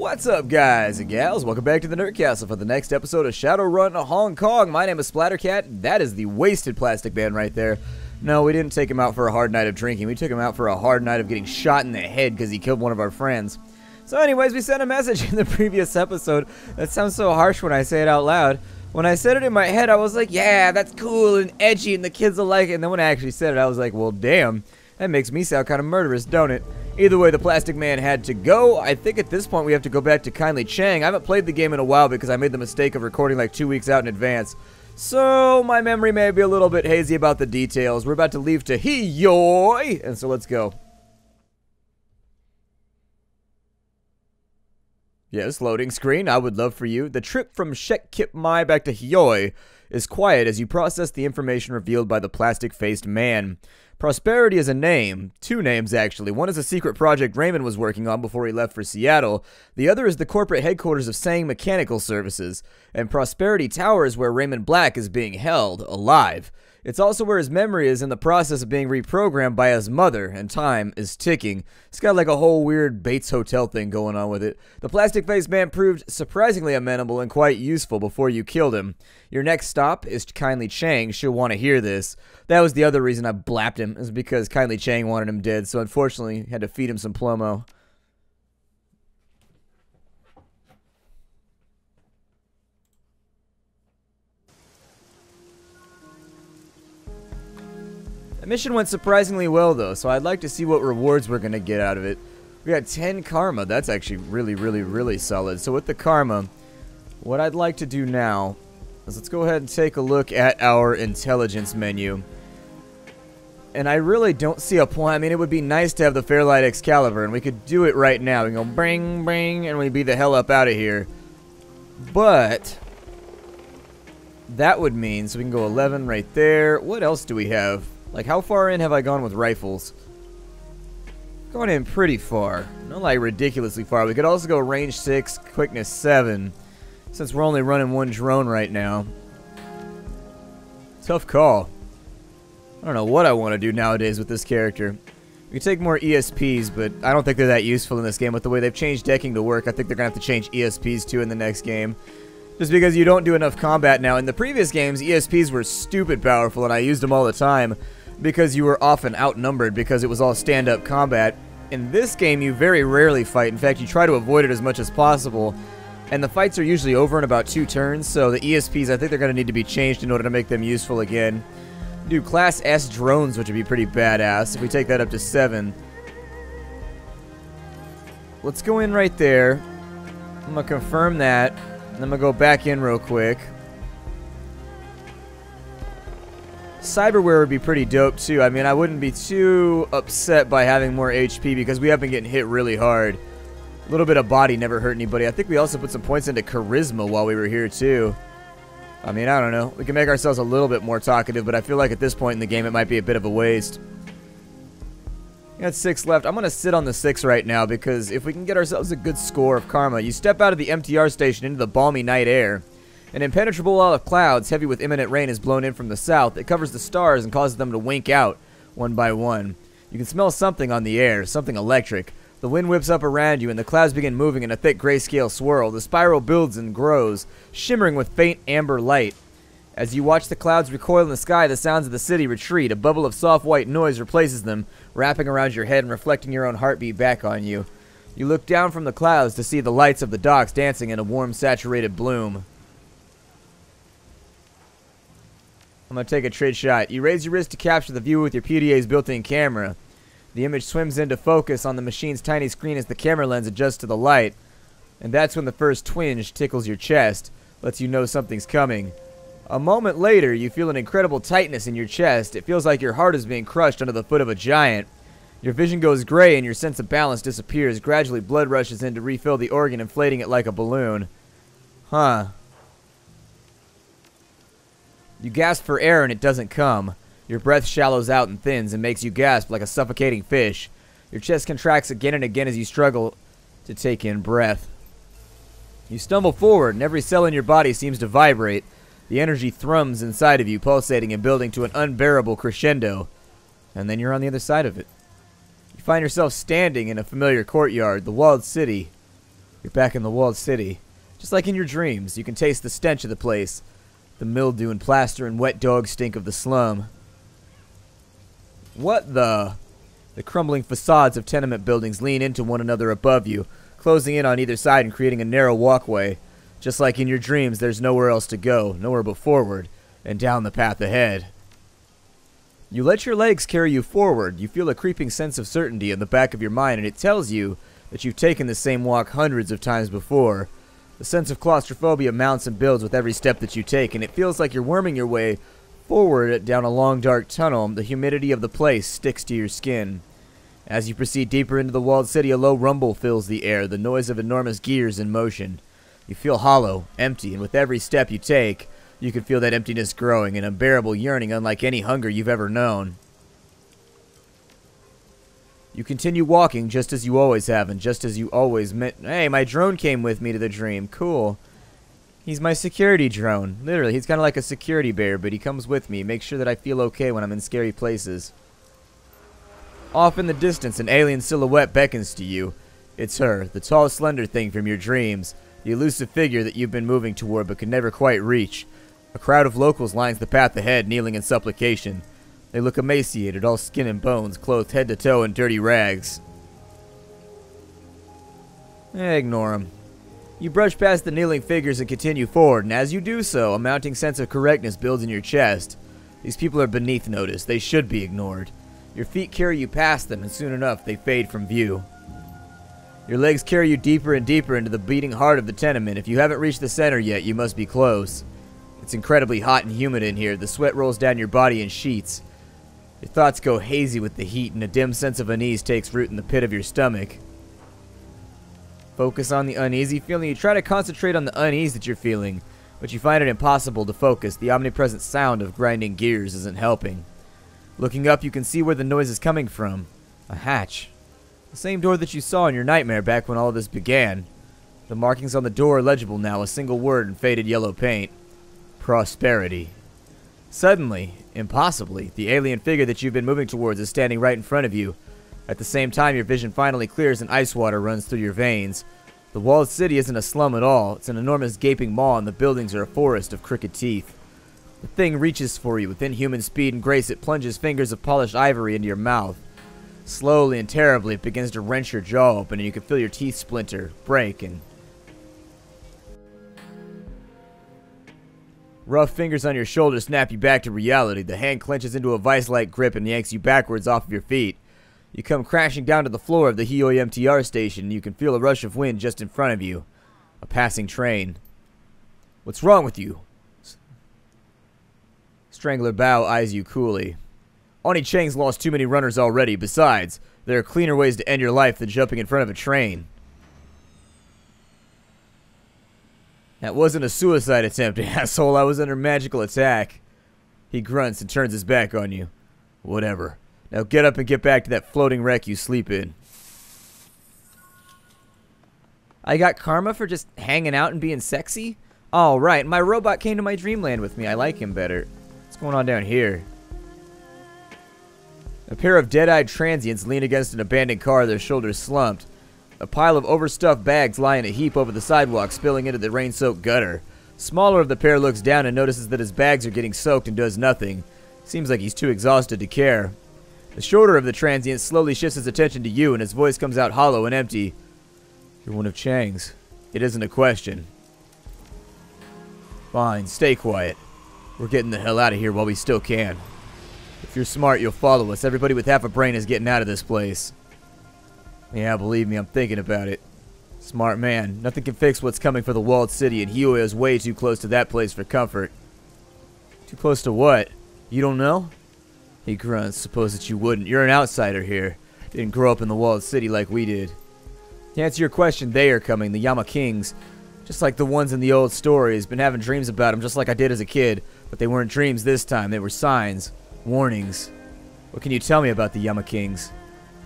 What's up, guys and gals? Welcome back to the Nerdcastle for the next episode of Shadowrun Hong Kong. My name is Splattercat. That is the wasted plastic man right there. No, we didn't take him out for a hard night of drinking. We took him out for a hard night of getting shot in the head because he killed one of our friends. So, anyways, we sent a message in the previous episode. That sounds so harsh when I say it out loud. When I said it in my head, I was like, yeah, that's cool and edgy and the kids will like it. And then when I actually said it, I was like, well, damn. That makes me sound kind of murderous, don't it? Either way, the Plastic Man had to go. I think at this point we have to go back to Kindly Chang. I haven't played the game in a while because I made the mistake of recording like two weeks out in advance. So, my memory may be a little bit hazy about the details. We're about to leave to Heoi, and so let's go. Yes, loading screen. I would love for you. The trip from Shek Kip Mei back to Heoi is quiet as you process the information revealed by the plastic-faced man. Prosperity is a name, two names actually. One is a secret project Raymond was working on before he left for Seattle. The other is the corporate headquarters of Sang Mechanical Services. And Prosperity Tower is where Raymond Black is being held, alive. It's also where his memory is in the process of being reprogrammed by his mother, and time is ticking. It's got like a whole weird Bates Hotel thing going on with it. The plastic faced man proved surprisingly amenable and quite useful before you killed him. Your next stop is Kindly Chang. She'll want to hear this. That was the other reason I blapped him, is because Kindly Chang wanted him dead, so unfortunately had to feed him some plomo. Mission went surprisingly well, though, so I'd like to see what rewards we're going to get out of it. We got 10 karma. That's actually really, really, really solid. So with the karma, what I'd like to do now is let's go ahead and take a look at our intelligence menu. And I really don't see a point. I mean, it would be nice to have the Fairlight Excalibur, and we could do it right now. We go bring, bring, and we'd be the hell up out of here. But that would mean, so we can go 11 right there. What else do we have? Like, how far in have I gone with rifles? Going in pretty far. Not like ridiculously far. We could also go range 6, quickness 7. Since we're only running one drone right now. Tough call. I don't know what I want to do nowadays with this character. We could take more ESPs, but I don't think they're that useful in this game. With the way they've changed decking to work, I think they're going to have to change ESPs too in the next game. Just because you don't do enough combat now. In the previous games, ESPs were stupid powerful, and I used them all the time because you were often outnumbered because it was all stand-up combat. In this game, you very rarely fight. In fact, you try to avoid it as much as possible. And the fights are usually over in about two turns, so the ESPs, I think they're going to need to be changed in order to make them useful again. Do Class S drones, which would be pretty badass if we take that up to 7. Let's go in right there. I'm going to confirm that. And I'm going to go back in real quick. Cyberware would be pretty dope too. I mean, I wouldn't be too upset by having more HP because we have been getting hit really hard. A little bit of body never hurt anybody. I think we also put some points into charisma while we were here too. I mean, I don't know. We can make ourselves a little bit more talkative, but I feel like at this point in the game it might be a bit of a waste. Got six left. I'm going to sit on the six right now because if we can get ourselves a good score of karma, you step out of the MTR station into the balmy night air. An impenetrable wall of clouds, heavy with imminent rain, is blown in from the south. It covers the stars and causes them to wink out, one by one. You can smell something on the air, something electric. The wind whips up around you, and the clouds begin moving in a thick grayscale swirl. The spiral builds and grows, shimmering with faint amber light. As you watch the clouds recoil in the sky, the sounds of the city retreat. A bubble of soft white noise replaces them, wrapping around your head and reflecting your own heartbeat back on you. You look down from the clouds to see the lights of the docks dancing in a warm, saturated bloom. I'm going to take a trade shot. You raise your wrist to capture the view with your PDA's built-in camera. The image swims into focus on the machine's tiny screen as the camera lens adjusts to the light. And that's when the first twinge tickles your chest, lets you know something's coming. A moment later, you feel an incredible tightness in your chest. It feels like your heart is being crushed under the foot of a giant. Your vision goes gray and your sense of balance disappears. Gradually, blood rushes in to refill the organ, inflating it like a balloon. Huh. You gasp for air and it doesn't come. Your breath shallows out and thins and makes you gasp like a suffocating fish. Your chest contracts again and again as you struggle to take in breath. You stumble forward and every cell in your body seems to vibrate. The energy thrums inside of you, pulsating and building to an unbearable crescendo. And then you're on the other side of it. You find yourself standing in a familiar courtyard, the walled city. You're back in the walled city. Just like in your dreams, you can taste the stench of the place. The mildew and plaster and wet dog stink of the slum. What the? The crumbling facades of tenement buildings lean into one another above you, closing in on either side and creating a narrow walkway. Just like in your dreams, there's nowhere else to go, nowhere but forward, and down the path ahead. You let your legs carry you forward. You feel a creeping sense of certainty in the back of your mind, and it tells you that you've taken the same walk hundreds of times before. The sense of claustrophobia mounts and builds with every step that you take, and it feels like you're worming your way forward down a long dark tunnel. The humidity of the place sticks to your skin. As you proceed deeper into the walled city, a low rumble fills the air, the noise of enormous gears in motion. You feel hollow, empty, and with every step you take, you can feel that emptiness growing, an unbearable yearning unlike any hunger you've ever known. You continue walking just as you always have and just as you always meant. Hey, my drone came with me to the dream. Cool. He's my security drone. Literally, he's kind of like a security bear, but he comes with me, makes sure that I feel okay when I'm in scary places. Off in the distance, an alien silhouette beckons to you. It's her, the tall, slender thing from your dreams, the elusive figure that you've been moving toward but could never quite reach. A crowd of locals lines the path ahead, kneeling in supplication. They look emaciated, all skin and bones, clothed head to toe in dirty rags. Eh, ignore them. You brush past the kneeling figures and continue forward, and as you do so, a mounting sense of correctness builds in your chest. These people are beneath notice. They should be ignored. Your feet carry you past them, and soon enough, they fade from view. Your legs carry you deeper and deeper into the beating heart of the tenement. If you haven't reached the center yet, you must be close. It's incredibly hot and humid in here. The sweat rolls down your body in sheets. Your thoughts go hazy with the heat, and a dim sense of unease takes root in the pit of your stomach. Focus on the uneasy feeling. You try to concentrate on the unease that you're feeling, but you find it impossible to focus. The omnipresent sound of grinding gears isn't helping. Looking up, you can see where the noise is coming from. A hatch. The same door that you saw in your nightmare back when all this began. The markings on the door are legible now, a single word in faded yellow paint. Prosperity. Suddenly, impossibly, the alien figure that you've been moving towards is standing right in front of you. At the same time, your vision finally clears and ice water runs through your veins. The walled city isn't a slum at all. It's an enormous gaping maw and the buildings are a forest of crooked teeth. The thing reaches for you. With inhuman speed and grace, it plunges fingers of polished ivory into your mouth. Slowly and terribly, it begins to wrench your jaw open and you can feel your teeth splinter, break, and Rough fingers on your shoulder snap you back to reality. The hand clenches into a vice-like grip and yanks you backwards off of your feet. You come crashing down to the floor of the Heoi MTR station and you can feel a rush of wind just in front of you. A passing train. What's wrong with you? Strangler Bao eyes you coolly. Oni Chang's lost too many runners already. Besides, there are cleaner ways to end your life than jumping in front of a train. That wasn't a suicide attempt, asshole. I was under magical attack. He grunts and turns his back on you. Whatever. Now get up and get back to that floating wreck you sleep in. I got karma for just hanging out and being sexy? Alright. My robot came to my dreamland with me. I like him better. What's going on down here? A pair of dead-eyed transients lean against an abandoned car, their shoulders slumped. A pile of overstuffed bags lie in a heap over the sidewalk, spilling into the rain-soaked gutter. Smaller of the pair looks down and notices that his bags are getting soaked and does nothing. Seems like he's too exhausted to care. The shorter of the transients slowly shifts his attention to you, and his voice comes out hollow and empty. You're one of Chang's. It isn't a question. Fine, stay quiet. We're getting the hell out of here while we still can. If you're smart, you'll follow us. Everybody with half a brain is getting out of this place. Yeah, believe me, I'm thinking about it. Smart man. Nothing can fix what's coming for the walled city, and Heoi is way too close to that place for comfort. Too close to what? You don't know? He grunts. Suppose that you wouldn't. You're an outsider here. Didn't grow up in the walled city like we did. To answer your question, they are coming, the Yama Kings. Just like the ones in the old stories. Been having dreams about them just like I did as a kid. But they weren't dreams this time. They were signs. Warnings. What can you tell me about the Yama Kings?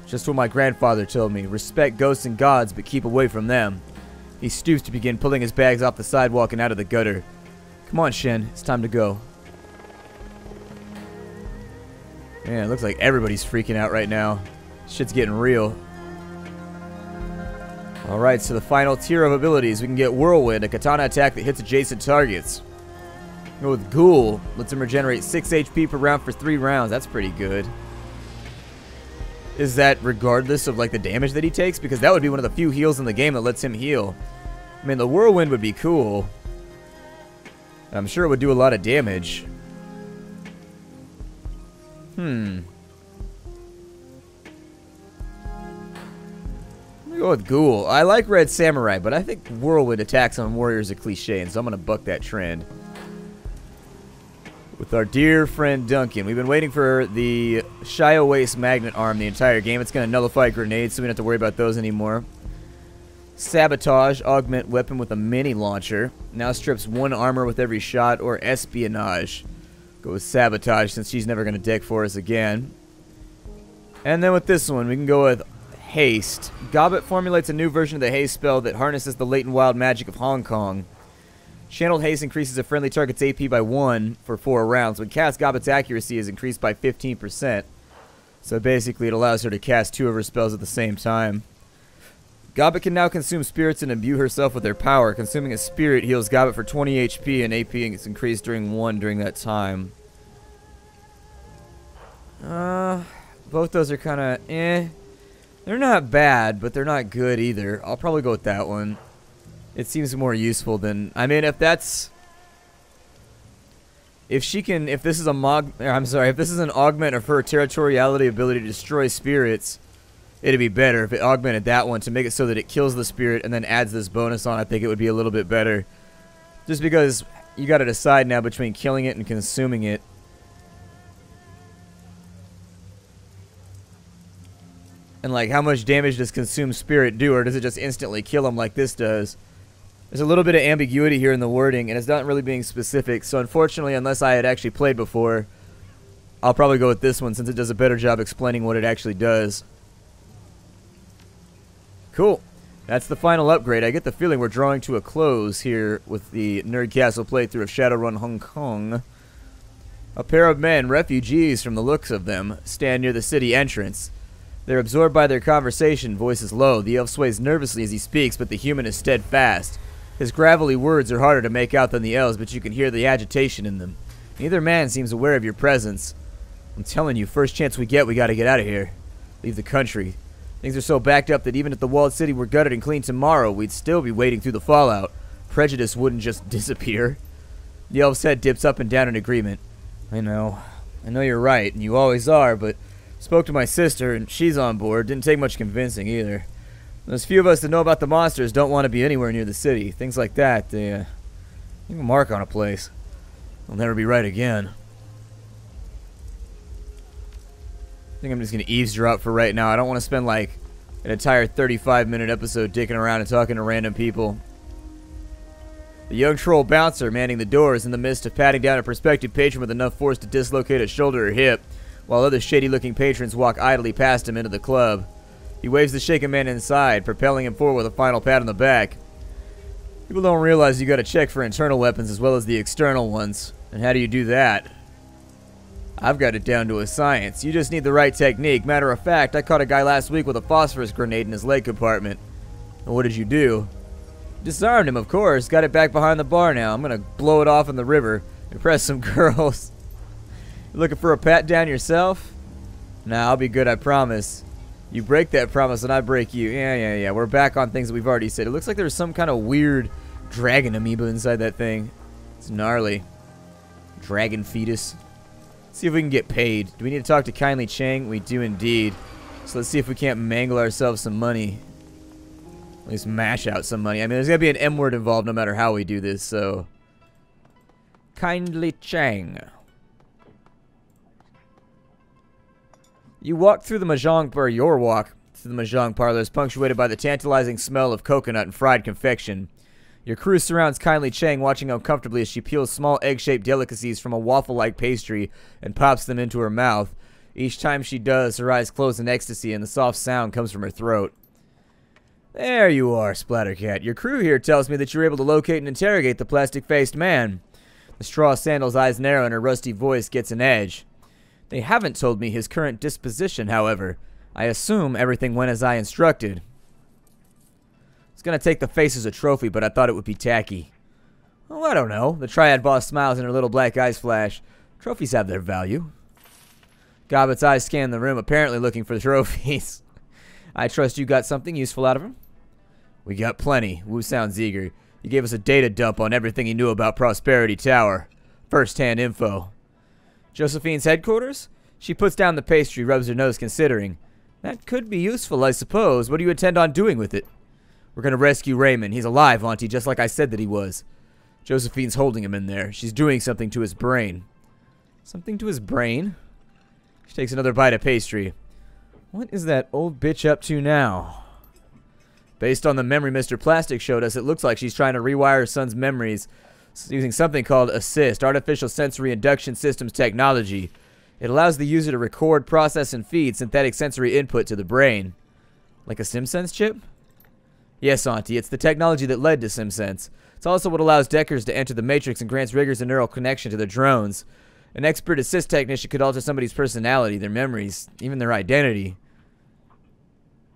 Just what my grandfather told me. Respect ghosts and gods, but keep away from them. He stoops to begin pulling his bags off the sidewalk and out of the gutter. Come on, Shen. It's time to go. Man, it looks like everybody's freaking out right now. Shit's getting real. Alright, so the final tier of abilities. We can get Whirlwind, a katana attack that hits adjacent targets. Go with Ghoul. Lets him regenerate 6 HP per round for 3 rounds. That's pretty good. Is that regardless of like the damage that he takes? Because that would be one of the few heals in the game that lets him heal. I mean, the Whirlwind would be cool. I'm sure it would do a lot of damage. Hmm. go with Ghoul. I like Red Samurai, but I think Whirlwind attacks on warriors are cliche, and so I'm to buck that trend. With our dear friend Duncan. We've been waiting for the Shiawase Magnet Arm the entire game. It's going to nullify grenades, so we don't have to worry about those anymore. Sabotage, augment weapon with a mini launcher. Now strips one armor with every shot, or espionage. Go with Sabotage since she's never going to deck for us again. And then with this one, we can go with Haste. Gobbet formulates a new version of the Haste spell that harnesses the latent wild magic of Hong Kong. Channeled Haste increases a friendly target's AP by 1 for 4 rounds. When cast, Gobbet's accuracy is increased by 15%. So basically, it allows her to cast two of her spells at the same time. Gobbet can now consume spirits and imbue herself with their power. Consuming a spirit heals Gobbet for 20 HP, and AP is increased during 1 during that time. Uh, both those are kind of eh. They're not bad, but they're not good either. I'll probably go with that one. It seems more useful than... I mean, if that's... If she can... If this is a mog... I'm sorry. If this is an augment of her territoriality ability to destroy spirits, it'd be better if it augmented that one to make it so that it kills the spirit and then adds this bonus on. I think it would be a little bit better. Just because you got to decide now between killing it and consuming it. And like, how much damage does Consume Spirit do, or does it just instantly kill him like this does? There's a little bit of ambiguity here in the wording, and it's not really being specific. So unfortunately, unless I had actually played before, I'll probably go with this one since it does a better job explaining what it actually does. Cool. That's the final upgrade. I get the feeling we're drawing to a close here with the Nerd Castle playthrough of Shadowrun Hong Kong. A pair of men, refugees from the looks of them, stand near the city entrance. They're absorbed by their conversation, voices low. The elf sways nervously as he speaks, but the human is steadfast. His gravelly words are harder to make out than the elves, but you can hear the agitation in them. Neither man seems aware of your presence. I'm telling you, first chance we get, we gotta get out of here. Leave the country. Things are so backed up that even if the walled city were gutted and cleaned tomorrow, we'd still be waiting through the fallout. Prejudice wouldn't just disappear. The elf's head dips up and down in agreement. I know. I know you're right, and you always are, but Spoke to my sister, and she's on board. Didn't take much convincing either. Those few of us that know about the monsters don't want to be anywhere near the city. Things like that, they uh, leave a mark on a place. They'll never be right again. I think I'm just going to eavesdrop for right now. I don't want to spend like an entire 35 minute episode dicking around and talking to random people. The young troll bouncer manning the door is in the midst of patting down a prospective patron with enough force to dislocate a shoulder or hip while other shady-looking patrons walk idly past him into the club. He waves the shaken man inside, propelling him forward with a final pat on the back. People don't realize you gotta check for internal weapons as well as the external ones. And how do you do that? I've got it down to a science. You just need the right technique. Matter of fact, I caught a guy last week with a phosphorus grenade in his leg compartment. And what did you do? Disarmed him, of course. Got it back behind the bar now. I'm gonna blow it off in the river. Impress some girls. Looking for a pat down yourself? Nah, I'll be good, I promise. You break that promise and I break you. Yeah, yeah, yeah. We're back on things that we've already said. It looks like there's some kind of weird dragon amoeba inside that thing. It's gnarly. Dragon fetus. Let's see if we can get paid. Do we need to talk to Kindly Chang? We do indeed. So let's see if we can't mangle ourselves some money. At least mash out some money. I mean, there's going to be an M word involved no matter how we do this, so... Kindly Chang. You walk through the Mahjong, or your walk through the Mahjong parlor is punctuated by the tantalizing smell of coconut and fried confection. Your crew surrounds Kindly Chang, watching uncomfortably as she peels small egg-shaped delicacies from a waffle-like pastry and pops them into her mouth. Each time she does, her eyes close in ecstasy and the soft sound comes from her throat. There you are, Splattercat. Your crew here tells me that you were able to locate and interrogate the plastic-faced man. The straw sandal's eyes narrow and her rusty voice gets an edge. They haven't told me his current disposition, however. I assume everything went as I instructed. It's gonna take the face as a trophy, but I thought it would be tacky. Oh, I don't know. The Triad boss smiles and her little black eyes flash. Trophies have their value. Gobbet's eyes scan the room, apparently looking for trophies. I trust you got something useful out of him? We got plenty. Wu sounds eager. He gave us a data dump on everything he knew about Prosperity Tower. First-hand info. Josephine's headquarters? She puts down the pastry, rubs her nose, considering. That could be useful, I suppose. What do you intend on doing with it? We're gonna rescue Raymond. He's alive, Auntie, just like I said that he was. Josephine's holding him in there. She's doing something to his brain. Something to his brain? She takes another bite of pastry. What is that old bitch up to now? Based on the memory Mr. Plastic showed us, it looks like she's trying to rewire her son's memories using something called ASSIST, Artificial Sensory Induction Systems Technology. It allows the user to record, process, and feed synthetic sensory input to the brain. Like a SimSense chip? Yes, Auntie, it's the technology that led to SimSense. It's also what allows Deckers to enter the Matrix and grants Riggers a neural connection to their drones. An expert assist technician could alter somebody's personality, their memories, even their identity.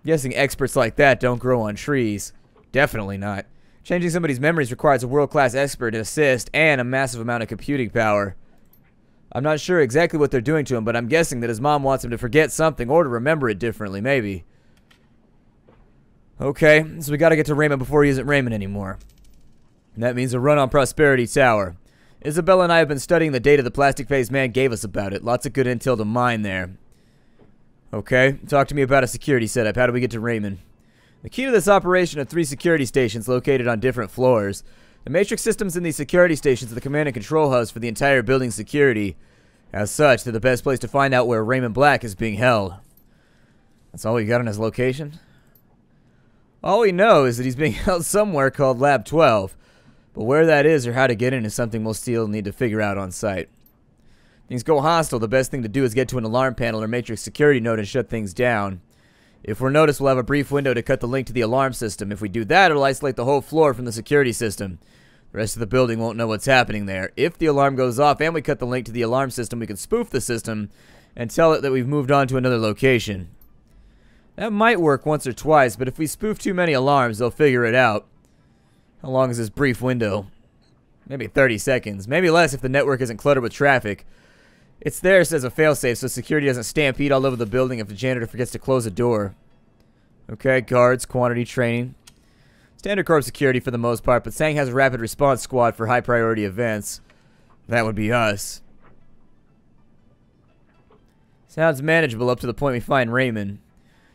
Guessing experts like that don't grow on trees. Definitely not. Changing somebody's memories requires a world-class expert to assist and a massive amount of computing power. I'm not sure exactly what they're doing to him, but I'm guessing that his mom wants him to forget something or to remember it differently, maybe. Okay, so we gotta get to Raymond before he isn't Raymond anymore. And that means a run on Prosperity Tower. Isabella and I have been studying the data the plastic face man gave us about it. Lots of good intel to mine there. Okay, talk to me about a security setup. How do we get to Raymond? The key to this operation are three security stations located on different floors. The matrix systems in these security stations are the command and control hubs for the entire building's security. As such, they're the best place to find out where Raymond Black is being held. That's all you got on his location? All we know is that he's being held somewhere called Lab 12. But where that is or how to get in is something we'll still need to figure out on site If things go hostile, the best thing to do is get to an alarm panel or matrix security node and shut things down. If we're noticed, we'll have a brief window to cut the link to the alarm system. If we do that, it'll isolate the whole floor from the security system. The rest of the building won't know what's happening there. If the alarm goes off and we cut the link to the alarm system, we can spoof the system and tell it that we've moved on to another location. That might work once or twice, but if we spoof too many alarms, they'll figure it out. How long is this brief window? Maybe 30 seconds. Maybe less if the network isn't cluttered with traffic. It's there as a failsafe so security doesn't stampede all over the building if the janitor forgets to close a door. Okay, guards, quantity, training. Standard Corp security for the most part, but Sang has a rapid response squad for high priority events. That would be us. Sounds manageable up to the point we find Raymond.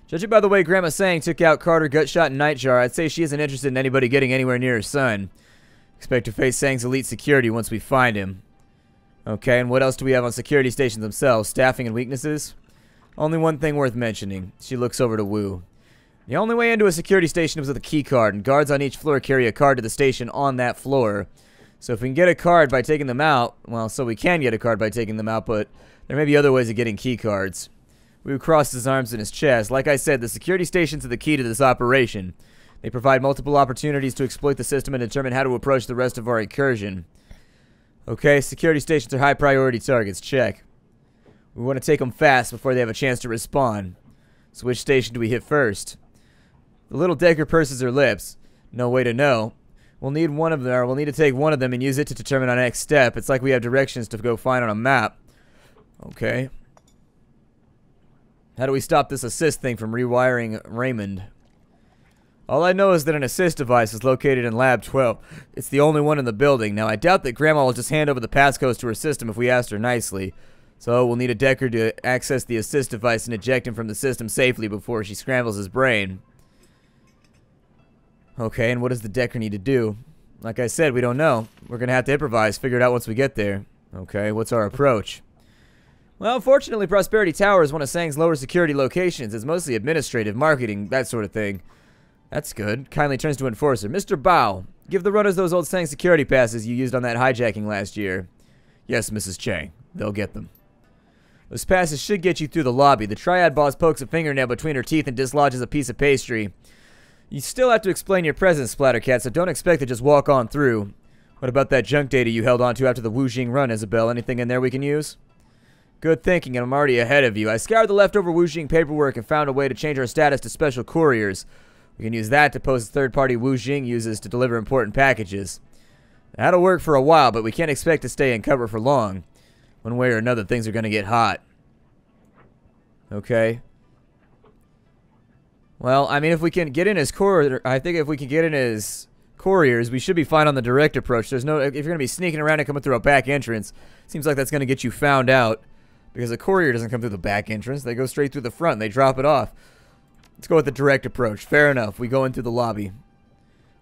Judging by the way Grandma Sang took out Carter, Gutshot, and Nightjar, I'd say she isn't interested in anybody getting anywhere near her son. Expect to face Sang's elite security once we find him. Okay, and what else do we have on security stations themselves? Staffing and weaknesses? Only one thing worth mentioning. She looks over to Wu. The only way into a security station is with a key card, and guards on each floor carry a card to the station on that floor. So if we can get a card by taking them out, well, so we can get a card by taking them out, but there may be other ways of getting key cards. Wu crossed his arms in his chest. Like I said, the security stations are the key to this operation. They provide multiple opportunities to exploit the system and determine how to approach the rest of our incursion. Okay, security stations are high priority targets. Check. We want to take them fast before they have a chance to respond. So which station do we hit first? The little Decker purses her lips. No way to know. We'll need one of them, we'll need to take one of them and use it to determine our next step. It's like we have directions to go find on a map. Okay. How do we stop this assist thing from rewiring Raymond? All I know is that an assist device is located in Lab 12. It's the only one in the building. Now, I doubt that Grandma will just hand over the passcodes to her system if we asked her nicely. So, we'll need a Decker to access the assist device and eject him from the system safely before she scrambles his brain. Okay, and what does the Decker need to do? Like I said, we don't know. We're going to have to improvise, figure it out once we get there. Okay, what's our approach? Well, fortunately, Prosperity Tower is one of Sang's lower security locations. It's mostly administrative, marketing, that sort of thing. That's good. Kindly turns to Enforcer. Mr. Bao, give the runners those old Sang security passes you used on that hijacking last year. Yes, Mrs. Chang. They'll get them. Those passes should get you through the lobby. The Triad boss pokes a fingernail between her teeth and dislodges a piece of pastry. You still have to explain your presence, Splattercat, so don't expect to just walk on through. What about that junk data you held onto after the Wuxing run, Isabel? Anything in there we can use? Good thinking, and I'm already ahead of you. I scoured the leftover Wuxing paperwork and found a way to change our status to special couriers. We can use that to post third-party Wuxing uses to deliver important packages. That'll work for a while, but we can't expect to stay in cover for long. One way or another, things are going to get hot. Okay. Well, I mean, if we can get in as courier, I think if we can get in as couriers, we should be fine on the direct approach. There's no, if you're going to be sneaking around and coming through a back entrance, seems like that's going to get you found out. Because a courier doesn't come through the back entrance. They go straight through the front. They drop it off. Let's go with the direct approach. Fair enough. We go into the lobby.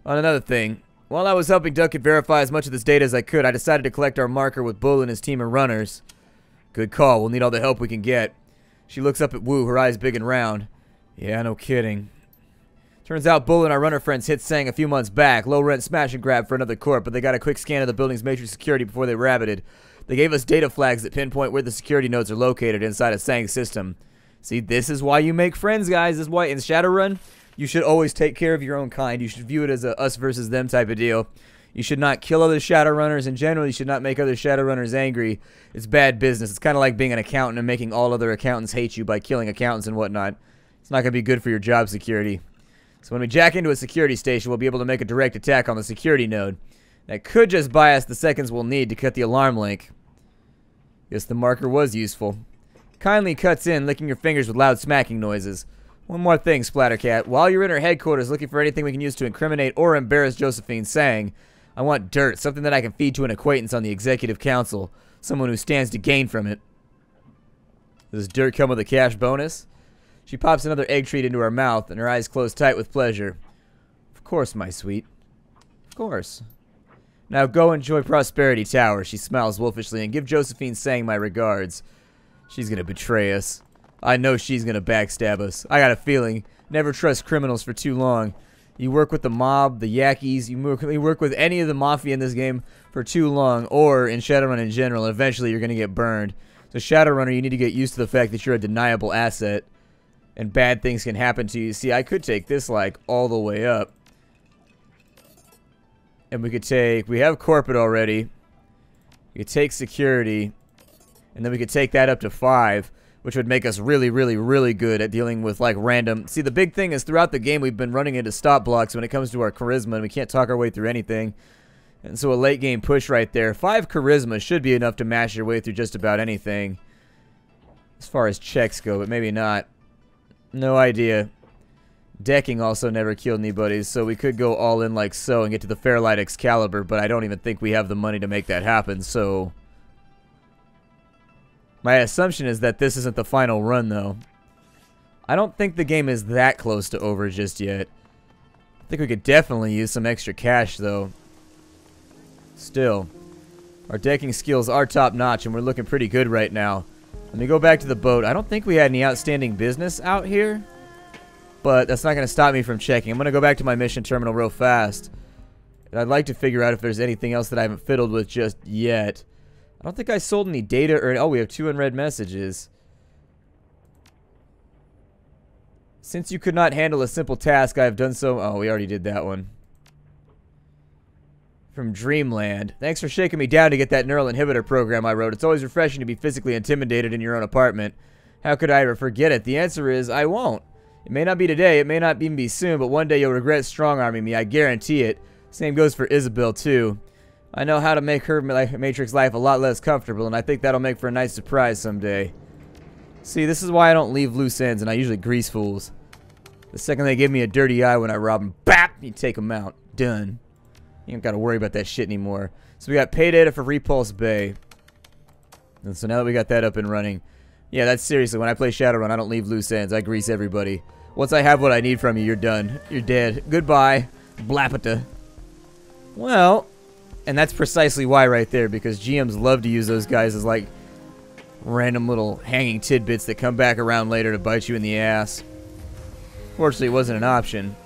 On another thing, while I was helping Duckett verify as much of this data as I could, I decided to collect our marker with Bull and his team of runners. Good call. We'll need all the help we can get. She looks up at Wu, her eyes big and round. Yeah, no kidding. Turns out Bull and our runner friends hit Sang a few months back. Low rent smash and grab for another corp, but they got a quick scan of the building's matrix security before they rabbited. They gave us data flags that pinpoint where the security nodes are located inside of Sang's system. See, this is why you make friends, guys. This is why in Shadowrun, you should always take care of your own kind. You should view it as a us versus them type of deal. You should not kill other Shadowrunners. In general, you should not make other Shadowrunners angry. It's bad business. It's kind of like being an accountant and making all other accountants hate you by killing accountants and whatnot. It's not going to be good for your job security. So when we jack into a security station, we'll be able to make a direct attack on the security node. That could just buy us the seconds we'll need to cut the alarm link. Yes, the marker was useful. Kindly cuts in, licking your fingers with loud smacking noises. One more thing, Splattercat. While you're in her headquarters looking for anything we can use to incriminate or embarrass Josephine Sang, I want dirt, something that I can feed to an acquaintance on the Executive Council, someone who stands to gain from it. Does dirt come with a cash bonus? She pops another egg treat into her mouth, and her eyes close tight with pleasure. Of course, my sweet. Of course. Now go enjoy Prosperity Tower, she smiles wolfishly, and give Josephine Sang my regards. She's gonna betray us. I know she's gonna backstab us. I got a feeling. Never trust criminals for too long. You work with the mob, the Yakis, you work, with any of the Mafia in this game for too long, or in Shadowrun in general, eventually you're gonna get burned. So Shadowrunner, you need to get used to the fact that you're a deniable asset. And bad things can happen to you. See, I could take this, like, all the way up. And we could take, we have corporate already. We could take security. And then we could take that up to five, which would make us really, really, really good at dealing with like random. See, the big thing is throughout the game we've been running into stop blocks when it comes to our charisma, and we can't talk our way through anything. And so a late game push right there. Five charisma should be enough to mash your way through just about anything. As far as checks go, but maybe not. No idea. Decking also never killed anybody, so we could go all in like so and get to the Fairlight Excalibur, but I don't even think we have the money to make that happen, so... My assumption is that this isn't the final run, though. I don't think the game is that close to over just yet. I think we could definitely use some extra cash, though. Still, our decking skills are top-notch, and we're looking pretty good right now. Let me go back to the boat. I don't think we had any outstanding business out here. But that's not going to stop me from checking. I'm going to go back to my mission terminal real fast. And I'd like to figure out if there's anything else that I haven't fiddled with just yet. I don't think I sold any data or... Oh, we have two unread messages. Since you could not handle a simple task, I have done so... Oh, we already did that one. From Dreamland. Thanks for shaking me down to get that neural inhibitor program I wrote. It's always refreshing to be physically intimidated in your own apartment. How could I ever forget it? The answer is, I won't. It may not be today, it may not even be soon, but one day you'll regret strong-arming me, I guarantee it. Same goes for Isabel, too. I know how to make her Matrix life a lot less comfortable, and I think that'll make for a nice surprise someday. See, this is why I don't leave loose ends, and I usually grease fools. The second they give me a dirty eye when I rob them, BAP! You take them out. Done. You don't gotta worry about that shit anymore. So we got pay data for Repulse Bay. And so now that we got that up and running, yeah, that's seriously, when I play Shadowrun, I don't leave loose ends. I grease everybody. Once I have what I need from you, you're done. You're dead. Goodbye, Blapita. Well, and that's precisely why right there, because GMs love to use those guys as, like, random little hanging tidbits that come back around later to bite you in the ass. Fortunately, it wasn't an option.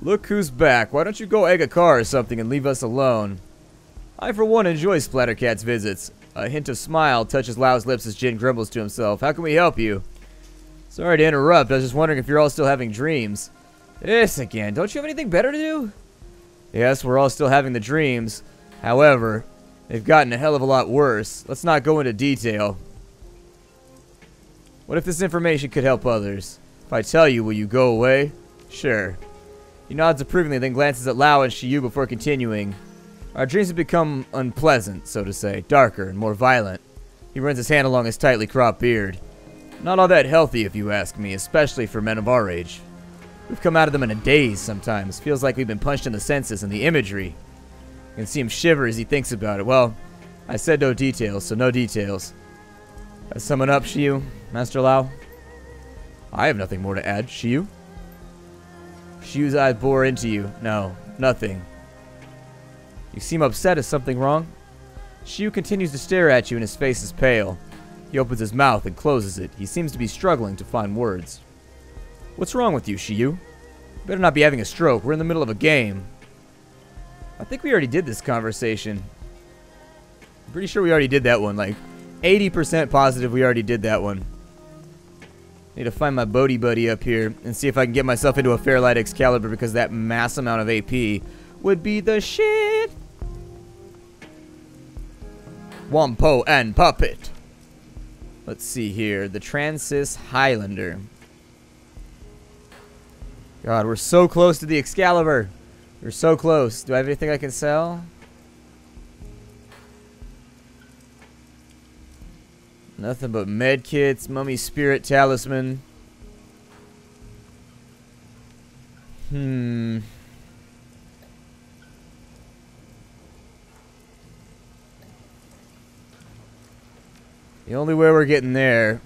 Look who's back. Why don't you go egg a car or something and leave us alone? I, for one, enjoy Splattercat's visits. A hint of smile touches Lao's lips as Jin grumbles to himself. How can we help you? Sorry to interrupt. I was just wondering if you're all still having dreams. This again. Don't you have anything better to do? Yes, we're all still having the dreams. However, they've gotten a hell of a lot worse. Let's not go into detail. What if this information could help others? If I tell you, will you go away? Sure. He nods approvingly, then glances at Lao and Shiyu before continuing. Our dreams have become unpleasant, so to say, darker and more violent. He runs his hand along his tightly cropped beard. Not all that healthy, if you ask me, especially for men of our age. We've come out of them in a daze sometimes. Feels like we've been punched in the senses and the imagery. You can see him shiver as he thinks about it. Well, I said no details, so no details. I summon up, Shiyu, Master Lao. I have nothing more to add, Shiyu. Shiyu's eyes bore into you. No, nothing. You seem upset. Is something wrong? Shiyu continues to stare at you and his face is pale. He opens his mouth and closes it. He seems to be struggling to find words. What's wrong with you, Shiyu? Better not be having a stroke. We're in the middle of a game. I think we already did this conversation. I'm pretty sure we already did that one. Like, 80% positive we already did that one. Need to find my Bodhi buddy up here and see if I can get myself into a Fairlight Excalibur because that mass amount of AP would be the shit. Wampo and Puppet. Let's see here. The Transys Highlander. God, we're so close to the Excalibur. We're so close. Do I have anything I can sell? Nothing but med kits, mummy spirit talisman. Hmm. The only way we're getting there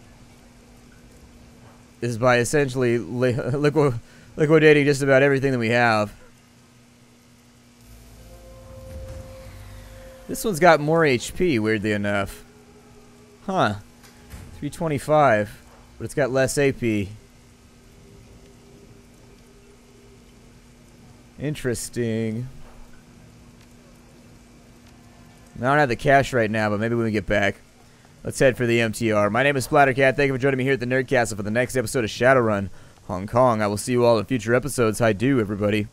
is by essentially li liqu liquidating just about everything that we have. This one's got more HP, weirdly enough. Huh. 325. But it's got less AP. Interesting. I don't have the cash right now, but maybe when we get back. Let's head for the MTR. My name is Splattercat. Thank you for joining me here at the Nerdcastle for the next episode of Shadowrun Hong Kong. I will see you all in future episodes. Hi do, everybody.